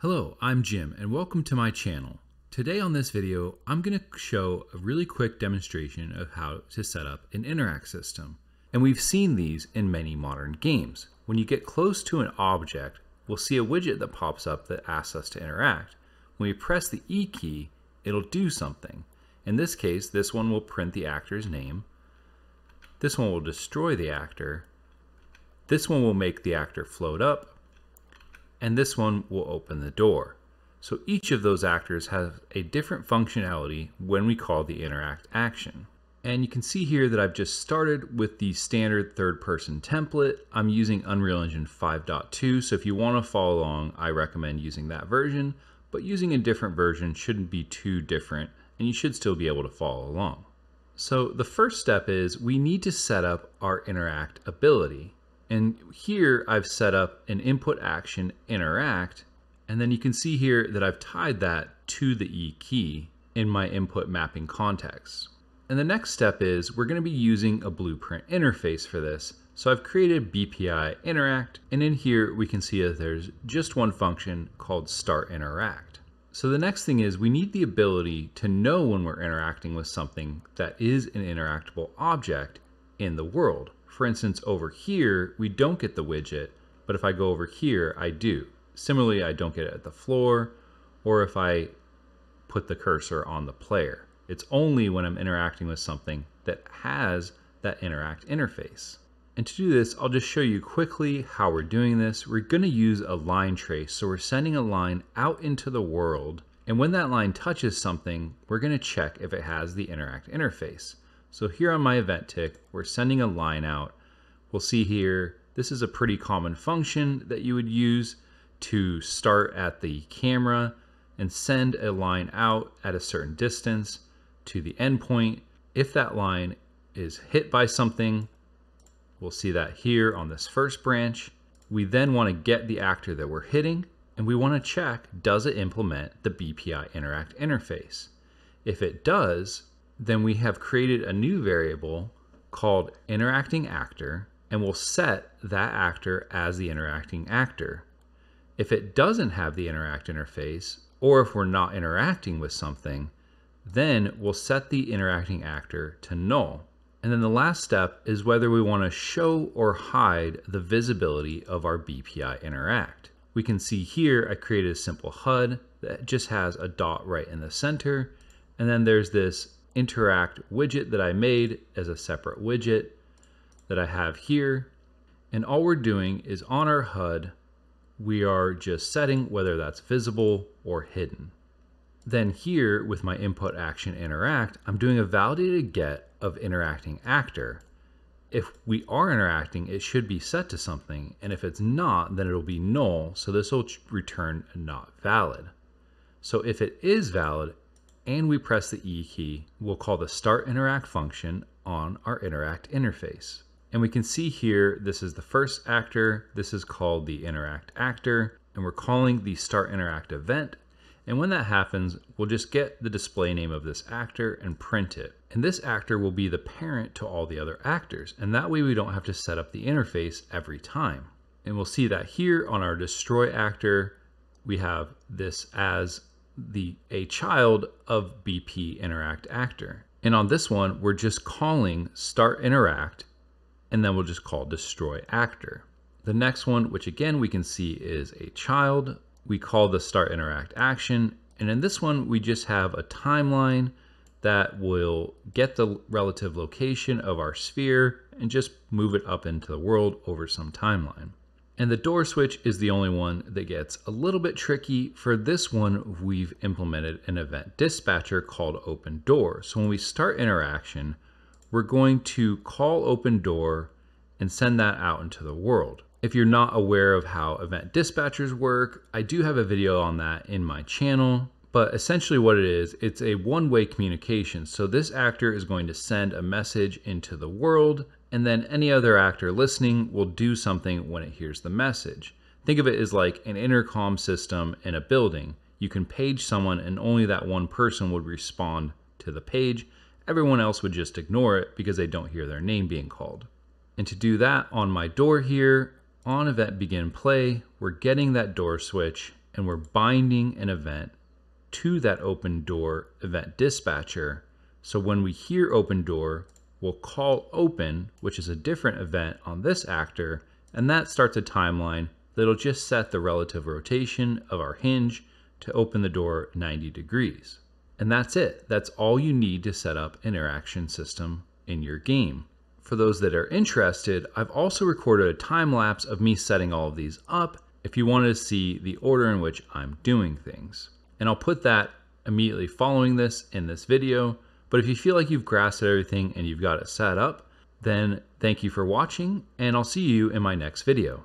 Hello, I'm Jim and welcome to my channel. Today on this video, I'm going to show a really quick demonstration of how to set up an interact system. And we've seen these in many modern games. When you get close to an object, we'll see a widget that pops up that asks us to interact. When we press the E key, it'll do something. In this case, this one will print the actor's name. This one will destroy the actor. This one will make the actor float up and this one will open the door. So each of those actors has a different functionality when we call the interact action. And you can see here that I've just started with the standard third person template. I'm using Unreal Engine 5.2, so if you want to follow along, I recommend using that version, but using a different version shouldn't be too different, and you should still be able to follow along. So the first step is we need to set up our interact ability. And here I've set up an input action interact. And then you can see here that I've tied that to the E key in my input mapping context. And the next step is we're going to be using a blueprint interface for this. So I've created BPI interact and in here we can see that there's just one function called start interact. So the next thing is we need the ability to know when we're interacting with something that is an interactable object in the world. For instance, over here, we don't get the widget, but if I go over here, I do. Similarly, I don't get it at the floor, or if I put the cursor on the player. It's only when I'm interacting with something that has that interact interface. And to do this, I'll just show you quickly how we're doing this. We're going to use a line trace. So we're sending a line out into the world. And when that line touches something, we're going to check if it has the interact interface. So here on my event tick, we're sending a line out. We'll see here, this is a pretty common function that you would use to start at the camera and send a line out at a certain distance to the endpoint. If that line is hit by something, we'll see that here on this first branch. We then want to get the actor that we're hitting and we want to check, does it implement the BPI interact interface? If it does, then we have created a new variable called interacting actor and we'll set that actor as the interacting actor. If it doesn't have the interact interface, or if we're not interacting with something, then we'll set the interacting actor to null. And then the last step is whether we want to show or hide the visibility of our BPI interact. We can see here I created a simple HUD that just has a dot right in the center. And then there's this interact widget that I made as a separate widget that I have here. And all we're doing is on our HUD, we are just setting whether that's visible or hidden. Then here with my input action interact, I'm doing a validated get of interacting actor. If we are interacting, it should be set to something. And if it's not, then it'll be null. So this will return not valid. So if it is valid, and we press the E key, we'll call the start interact function on our interact interface. And we can see here, this is the first actor, this is called the interact actor, and we're calling the start interact event. And when that happens, we'll just get the display name of this actor and print it. And this actor will be the parent to all the other actors. And that way we don't have to set up the interface every time. And we'll see that here on our destroy actor, we have this as the a child of BP interact actor. And on this one, we're just calling start interact, and then we'll just call destroy actor. The next one, which again we can see is a child, we call the start interact action. And in this one, we just have a timeline that will get the relative location of our sphere and just move it up into the world over some timeline. And the door switch is the only one that gets a little bit tricky. For this one, we've implemented an event dispatcher called open door. So when we start interaction, we're going to call open door and send that out into the world. If you're not aware of how event dispatchers work, I do have a video on that in my channel. But essentially what it is, it's a one-way communication. So this actor is going to send a message into the world and then any other actor listening will do something when it hears the message. Think of it as like an intercom system in a building. You can page someone and only that one person would respond to the page. Everyone else would just ignore it because they don't hear their name being called. And to do that on my door here, on event begin play, we're getting that door switch and we're binding an event to that open door event dispatcher. So when we hear open door, we'll call open, which is a different event on this actor, and that starts a timeline that'll just set the relative rotation of our hinge to open the door 90 degrees. And that's it. That's all you need to set up an interaction system in your game. For those that are interested, I've also recorded a time lapse of me setting all of these up if you wanted to see the order in which I'm doing things. And I'll put that immediately following this in this video. But if you feel like you've grasped everything and you've got it set up, then thank you for watching and I'll see you in my next video.